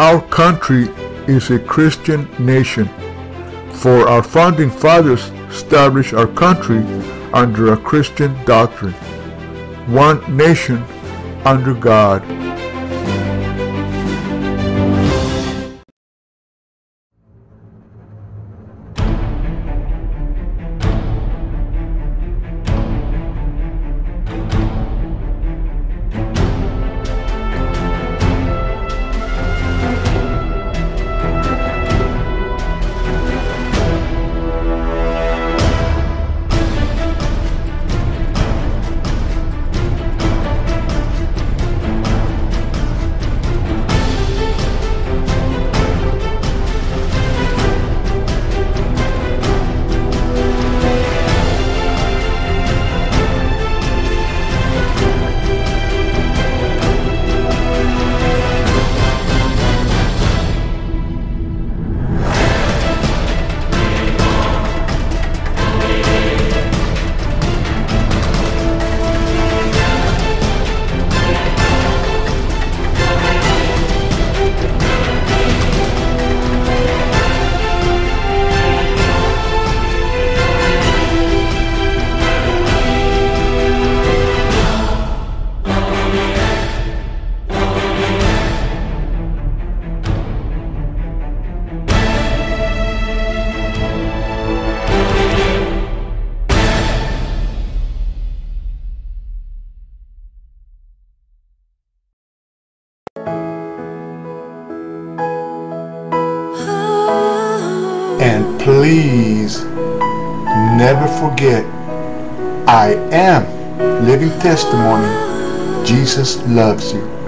our country is a Christian nation, for our founding fathers established our country under a Christian doctrine. One nation under God. And please never forget, I am living testimony. Jesus loves you.